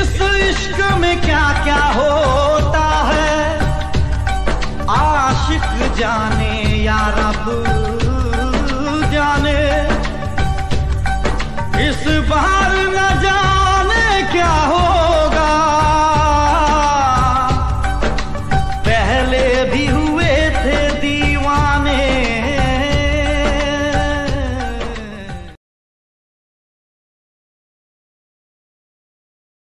इस इश्क में क्या क्या होता है? आशिक जाने या रब जाने? इस बार न जाने क्या होगा? पहले भी हुआ